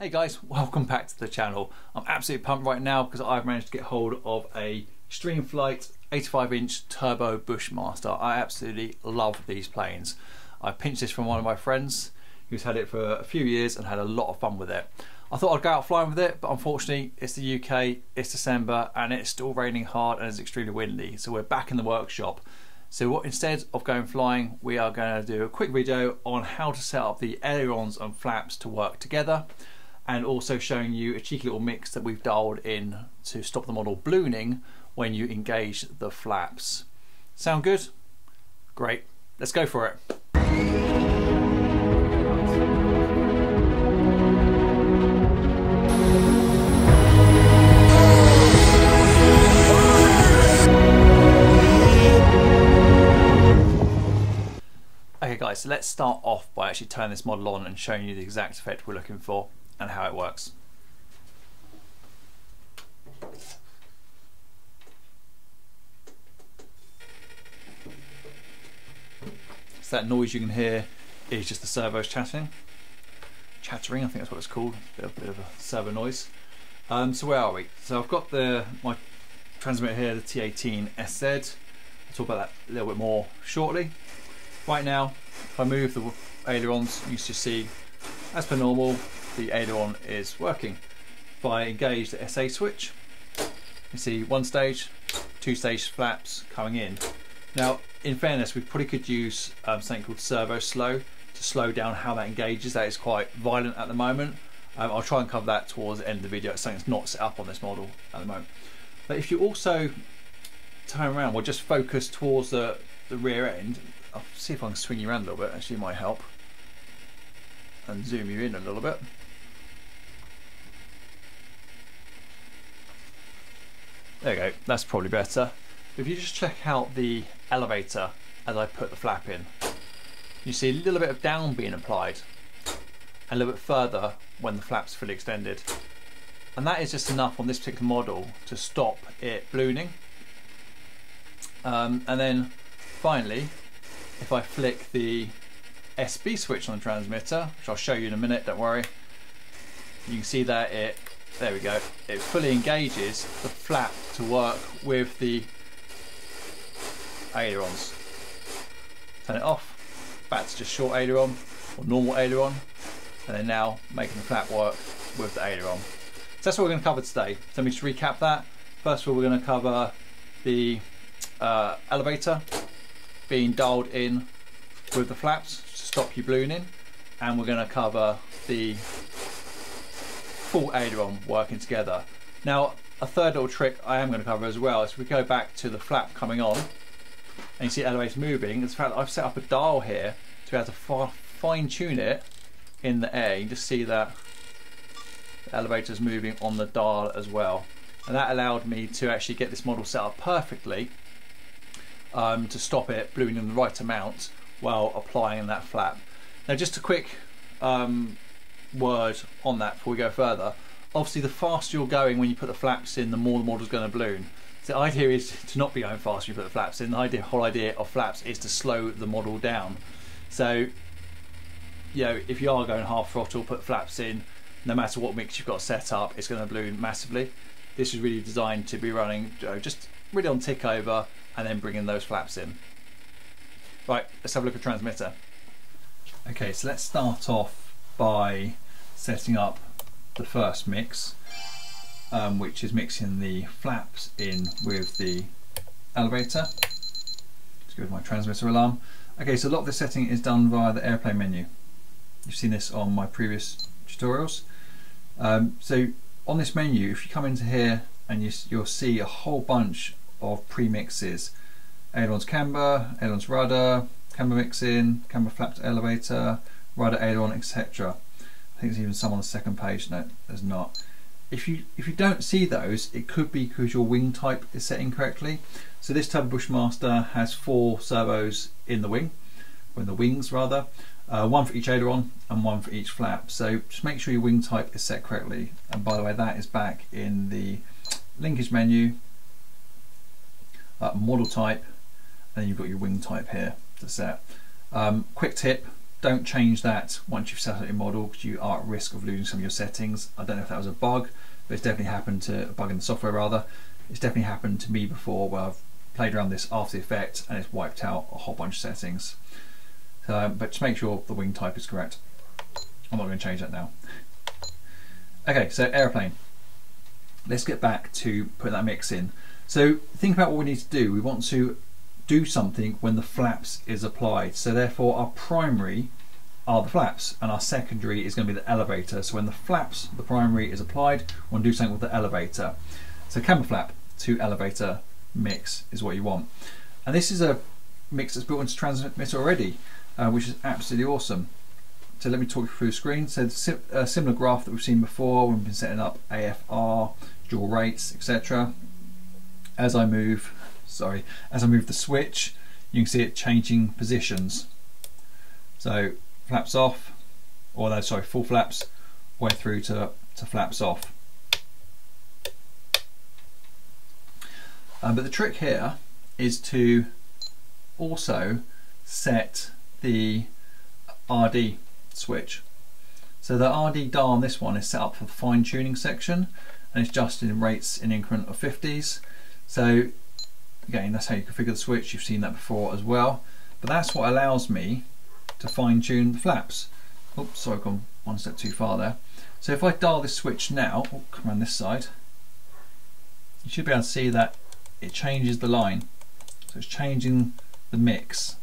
Hey guys, welcome back to the channel. I'm absolutely pumped right now because I've managed to get hold of a Extreme Flight 85 inch turbo Bushmaster. I absolutely love these planes. I pinched this from one of my friends who's had it for a few years and had a lot of fun with it. I thought I'd go out flying with it, but unfortunately it's the UK, it's December and it's still raining hard and it's extremely windy. So we're back in the workshop. So what, instead of going flying, we are going to do a quick video on how to set up the ailerons and flaps to work together and also showing you a cheeky little mix that we've dialed in to stop the model ballooning when you engage the flaps. Sound good? Great, let's go for it. Okay guys, so let's start off by actually turning this model on and showing you the exact effect we're looking for and how it works. So that noise you can hear is just the servos chattering. Chattering, I think that's what it's called. A bit of, bit of a servo noise. Um, so where are we? So I've got the my transmitter here, the T18 SZ. I'll talk about that a little bit more shortly. Right now, if I move the ailerons, you should see, as per normal, the aileron is working. If I engage the SA switch, you see one stage, two stage flaps coming in. Now, in fairness, we probably could use um, something called servo slow to slow down how that engages. That is quite violent at the moment. Um, I'll try and cover that towards the end of the video. It's something that's not set up on this model at the moment. But if you also turn around, we'll just focus towards the, the rear end. I'll see if I can swing you around a little bit, actually might help. And zoom you in a little bit. There you go, that's probably better. If you just check out the elevator as I put the flap in, you see a little bit of down being applied, a little bit further when the flap's fully extended. And that is just enough on this particular model to stop it ballooning. Um, and then finally, if I flick the SB switch on the transmitter, which I'll show you in a minute, don't worry, you can see that it there we go. It fully engages the flap to work with the ailerons. Turn it off, back to just short aileron or normal aileron, and then now making the flap work with the aileron. So that's what we're going to cover today. So let me just recap that. First of all, we're going to cover the uh, elevator being dialed in with the flaps to stop you ballooning, and we're going to cover the full aileron working together. Now, a third little trick I am going to cover as well is we go back to the flap coming on and you see the elevator moving. It's the fact that I've set up a dial here to be able to fine tune it in the air. You just see that the elevator is moving on the dial as well. And that allowed me to actually get this model set up perfectly um, to stop it ballooning in the right amount while applying that flap. Now just a quick um, word on that before we go further. Obviously, the faster you're going when you put the flaps in, the more the model's going to balloon. So the idea is to not be going fast when you put the flaps in. The idea, whole idea of flaps is to slow the model down. So, you know, if you are going half throttle, put flaps in, no matter what mix you've got set up, it's going to balloon massively. This is really designed to be running just really on tick over and then bringing those flaps in. Right, let's have a look at transmitter. Okay, so let's start off by setting up the first mix, um, which is mixing the flaps in with the elevator. Let's go with my transmitter alarm. Okay, so a lot of the setting is done via the airplane menu. You've seen this on my previous tutorials. Um, so on this menu, if you come into here and you, you'll see a whole bunch of premixes. Ailerons camber, ailerons rudder, camber mixing, camber flapped elevator, rudder aileron, etc. I think there's even some on the second page. No, there's not. If you if you don't see those, it could be because your wing type is set incorrectly. So this Turbo Bushmaster has four servos in the wing, or in the wings rather, uh, one for each aileron and one for each flap. So just make sure your wing type is set correctly. And by the way, that is back in the linkage menu, uh, model type, and you've got your wing type here to set. Um, quick tip, don't change that once you've set up your model because you are at risk of losing some of your settings. I don't know if that was a bug, but it's definitely happened to a bug in the software rather. It's definitely happened to me before where I've played around this after the effect and it's wiped out a whole bunch of settings. Um, but just make sure the wing type is correct. I'm not going to change that now. Okay, so airplane. Let's get back to put that mix in. So think about what we need to do. We want to do something when the flaps is applied. So therefore our primary are the flaps and our secondary is going to be the elevator. So when the flaps, the primary is applied, we want to do something with the elevator. So camber flap to elevator mix is what you want. And this is a mix that's built into transmitter already, uh, which is absolutely awesome. So let me talk you through the screen. So a similar graph that we've seen before, we've been setting up AFR, dual rates, etc. As I move sorry, as I move the switch, you can see it changing positions. So flaps off, or no, sorry, full flaps, way through to, to flaps off. Um, but the trick here is to also set the RD switch. So the RD dial on this one is set up for the fine tuning section and it's just in rates in increment of 50s. So Again, that's how you configure the switch. You've seen that before as well. But that's what allows me to fine tune the flaps. Oops, sorry, I've gone one step too far there. So if I dial this switch now, oh, come around this side, you should be able to see that it changes the line. So it's changing the mix.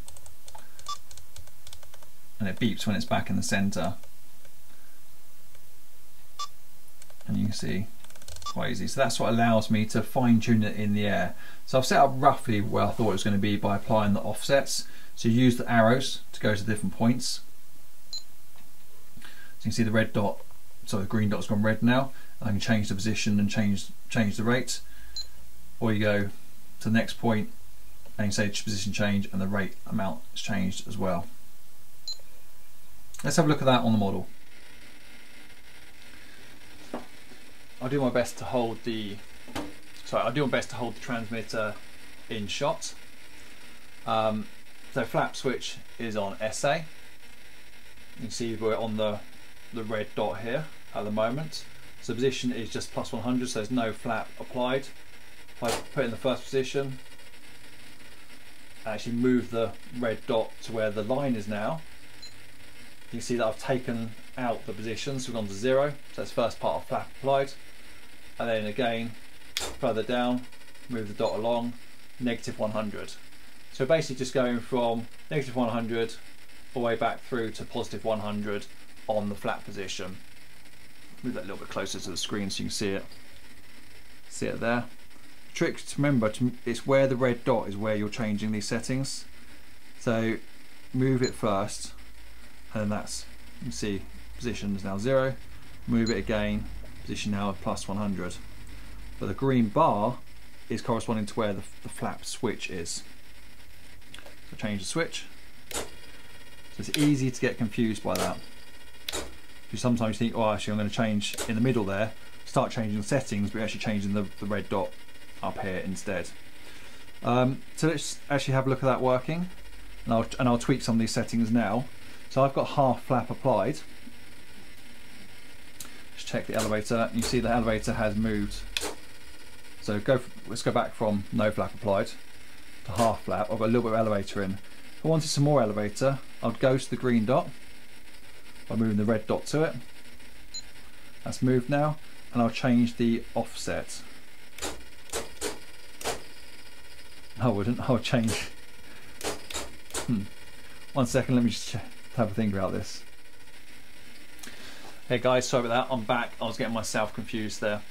And it beeps when it's back in the center. And you can see So that's what allows me to fine tune it in the air. So I've set up roughly where I thought it was going to be by applying the offsets. So you use the arrows to go to different points. So you can see the red dot, so the green dot's gone red now. I can change the position and change change the rate. Or you go to the next point and you say position change and the rate amount is changed as well. Let's have a look at that on the model. I'll do my best to hold the sorry I'll do my best to hold the transmitter in shot. Um, so flap switch is on SA you can see we're on the the red dot here at the moment. So position is just plus 100 so there's no flap applied. If I put in the first position actually move the red dot to where the line is now you can see that I've taken out the position so we've gone to zero. So that's first part of flap applied. And then again further down move the dot along negative 100 so basically just going from negative 100 all the way back through to positive 100 on the flap position. Move that a little bit closer to the screen so you can see it. See it there. Trick to remember to, it's where the red dot is where you're changing these settings. So move it first and that's you see position is now zero move it again position now plus 100. But the green bar is corresponding to where the, the flap switch is. So change the switch. So it's easy to get confused by that. You sometimes you think, oh actually I'm going to change in the middle there, start changing the settings, but actually changing the, the red dot up here instead. Um, so let's actually have a look at that working. And I'll, and I'll tweak some of these settings now. So I've got half flap applied the elevator, you see the elevator has moved. So go. let's go back from no flap applied to half flap. I've got a little bit of elevator in. If I wanted some more elevator, I'd go to the green dot by moving the red dot to it. That's moved now, and I'll change the offset. I wouldn't. I'll change. Hmm. One second. Let me just have a think about this. Hey guys, sorry about that. I'm back. I was getting myself confused there.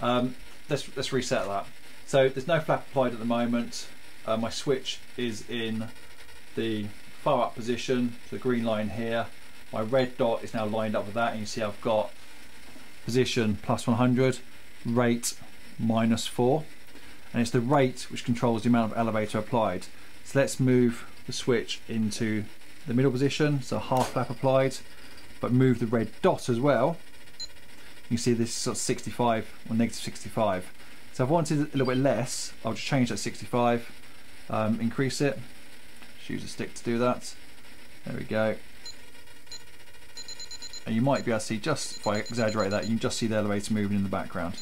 Um, let's let's reset that. So there's no flap applied at the moment. Uh, my switch is in the far up position, the green line here. My red dot is now lined up with that, and you see I've got position plus 100, rate minus 4, and it's the rate which controls the amount of elevator applied. So let's move the switch into the middle position, so half flap applied, but move the red dot as well, you see this sort of 65 or negative 65. So if I wanted a little bit less, I'll just change that 65, um, increase it, just use a stick to do that. There we go. and you might be able to see just, if I exaggerate that, you can just see the elevator moving in the background.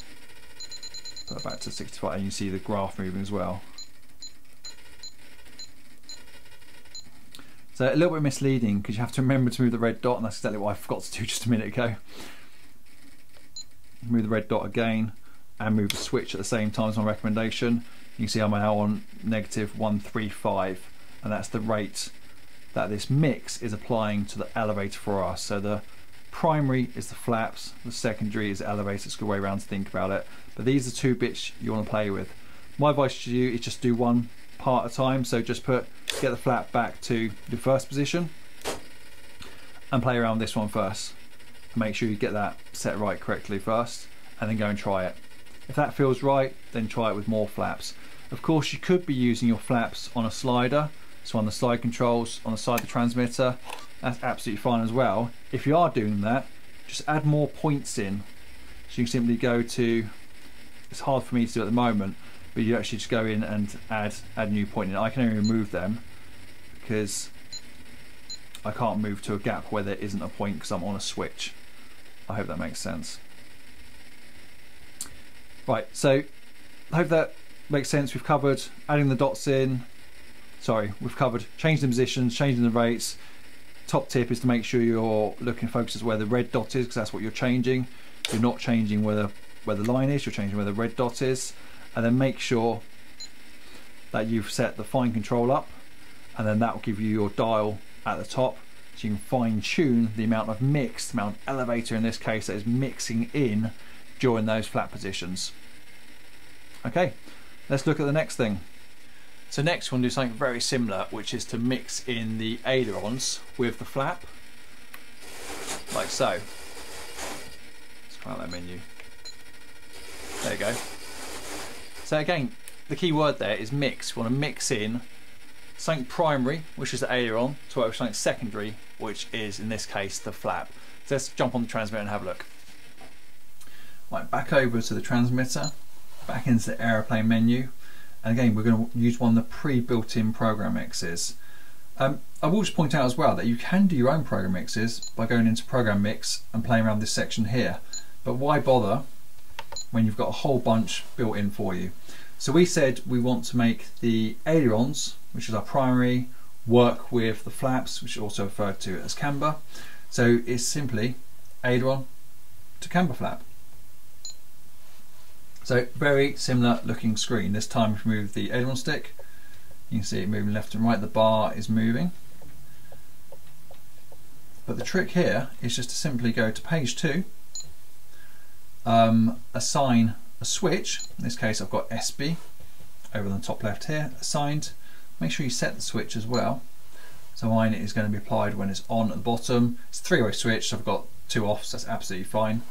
Put it back to 65 and you see the graph moving as well. So a little bit misleading because you have to remember to move the red dot and that's exactly what I forgot to do just a minute ago. Move the red dot again and move the switch at the same time as my recommendation. You can see I'm now on negative 135 and that's the rate that this mix is applying to the elevator for us. So the primary is the flaps, the secondary is the elevator. It's a good way around to think about it. But these are two bits you want to play with. My advice to you is just do one part a time. So just put, get the flap back to the first position and play around this one first. Make sure you get that set right correctly first and then go and try it. If that feels right, then try it with more flaps. Of course, you could be using your flaps on a slider, so on the slide controls, on the side of the transmitter, that's absolutely fine as well. If you are doing that, just add more points in. So you can simply go to, it's hard for me to do at the moment, but you actually just go in and add add new point in. I can only remove them because I can't move to a gap where there isn't a point because I'm on a switch. I hope that makes sense. Right, so I hope that makes sense. We've covered adding the dots in. Sorry, we've covered changing the positions, changing the rates. Top tip is to make sure you're looking focus where the red dot is because that's what you're changing. You're not changing where the, where the line is, you're changing where the red dot is. And then make sure that you've set the fine control up and then that will give you your dial at the top so you can fine tune the amount of mix, the amount of elevator in this case that is mixing in during those flap positions. Okay, let's look at the next thing. So next we'll do something very similar, which is to mix in the ailerons with the flap, like so. Let's come out that menu. There you go. So again, the key word there is mix. We want to mix in something primary, which is the aileron, to work with something secondary, which is in this case the flap. So let's jump on the transmitter and have a look. Right, back over to the transmitter, back into the aeroplane menu, and again we're going to use one of the pre-built in program mixes. Um, I will just point out as well that you can do your own program mixes by going into program mix and playing around this section here, but why bother when you've got a whole bunch built in for you. So we said we want to make the ailerons, which is our primary, work with the flaps, which also referred to as camber. So it's simply aileron to camber flap. So very similar looking screen. This time if we move the aileron stick, you can see it moving left and right, the bar is moving. But the trick here is just to simply go to page two, um, assign a switch, in this case I've got SB over on the top left here, assigned. Make sure you set the switch as well. So mine is going to be applied when it's on at the bottom. It's a three-way switch, so I've got two offs, that's absolutely fine.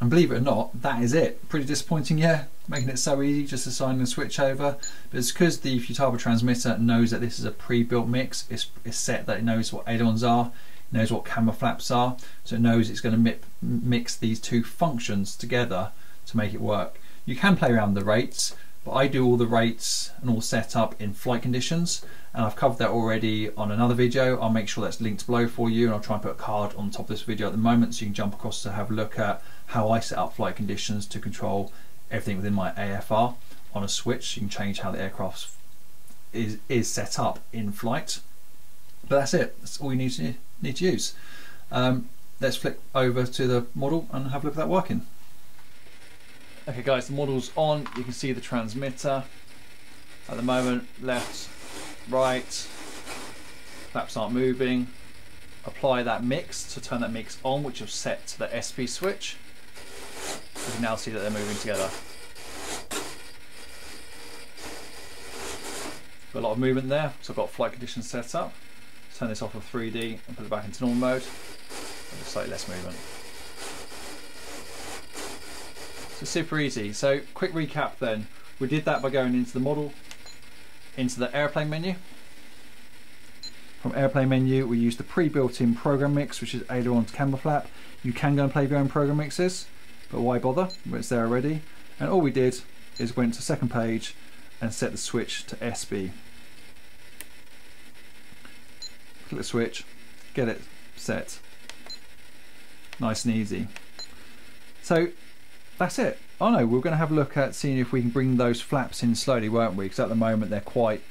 And believe it or not, that is it. Pretty disappointing, yeah, making it so easy just assigning the switch over. But it's because the Futaba transmitter knows that this is a pre-built mix. It's, it's set that it knows what ailerons are, knows what camber flaps are, so it knows it's going to mix these two functions together to make it work. You can play around the rates, but I do all the rates and all set up in flight conditions and I've covered that already on another video. I'll make sure that's linked below for you and I'll try and put a card on top of this video at the moment so you can jump across to have a look at how I set up flight conditions to control everything within my AFR on a switch. You can change how the aircraft is, is set up in flight. But that's it, that's all you need to, need to use. Um, let's flick over to the model and have a look at that working. Okay guys, the model's on, you can see the transmitter at the moment, left, right, flaps aren't moving. Apply that mix to turn that mix on, which is set to the SB switch. You can now see that they're moving together. A lot of movement there, so I've got flight conditions set up. Turn this off of 3D and put it back into normal mode. slightly less movement. So super easy. So quick recap then. We did that by going into the model, into the airplane menu. From airplane menu, we used the pre-built in program mix, which is aileron to camber flap. You can go and play your own program mixes, but why bother it's there already? And all we did is went to second page and set the switch to SB. Click the switch, get it set. Nice and easy. So that's it. Oh no, we're going to have a look at seeing if we can bring those flaps in slowly, won't we? Because at the moment they're quite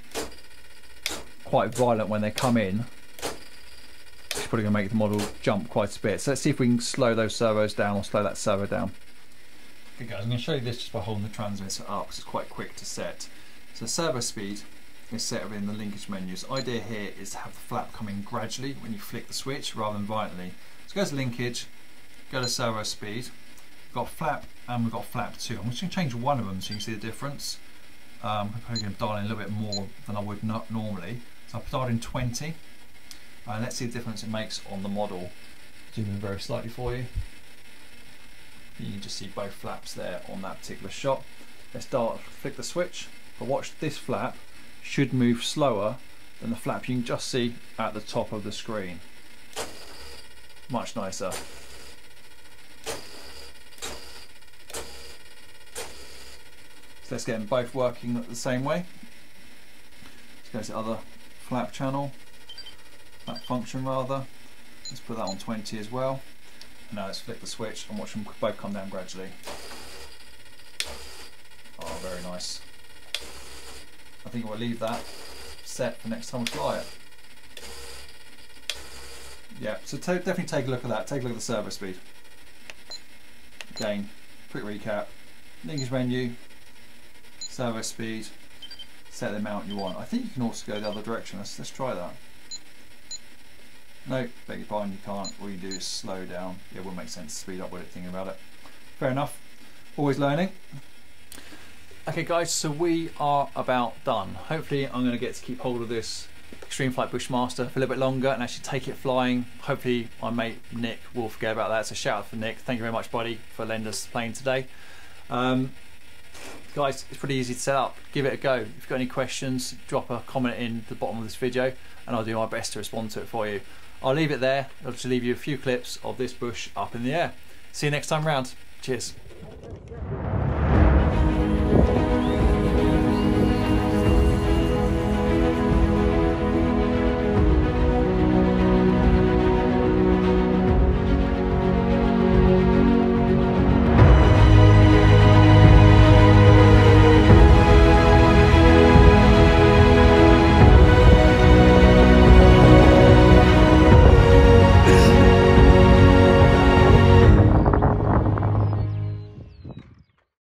quite violent when they come in. It's probably going to make the model jump quite a bit. So let's see if we can slow those servos down or slow that servo down. Okay guys, I'm going to show you this just by holding the transmitter up because it's quite quick to set. So servo speed is set within the linkage menus. The idea here is to have the flap come in gradually when you flick the switch rather than violently. So go to linkage, go to servo speed, we've got flap and we've got flap 2. I'm just going to change one of them so you can see the difference. Um, I'm probably going to dial in a little bit more than I would not normally. So I've dialed in 20 and let's see the difference it makes on the model. Zoom in very slightly for you. You can just see both flaps there on that particular shot. Let's start, flick the switch, but watch this flap should move slower than the flap you can just see at the top of the screen. Much nicer. So let's get them both working the same way. Let's go to the other flap channel, flap function rather. Let's put that on 20 as well. And now let's flick the switch and watch them both come down gradually. Oh, very nice. I think we'll leave that set for next time we fly it. Yeah, so definitely take a look at that. Take a look at the servo speed. Again, quick recap. Linkage menu, servo speed, set the amount you want. I think you can also go the other direction. Let's, let's try that. No, beg your pardon, you can't. All you do is slow down. It wouldn't make sense to speed up with it thinking about it. Fair enough. Always learning. Okay guys, so we are about done. Hopefully I'm going to get to keep hold of this Extreme Flight Bushmaster for a little bit longer and actually take it flying. Hopefully my mate Nick will forget about that. So shout out for Nick. Thank you very much buddy for lending us the plane today. Um, guys, it's pretty easy to set up. Give it a go. If you've got any questions, drop a comment in the bottom of this video and I'll do my best to respond to it for you. I'll leave it there. I'll just leave you a few clips of this bush up in the air. See you next time round. Cheers.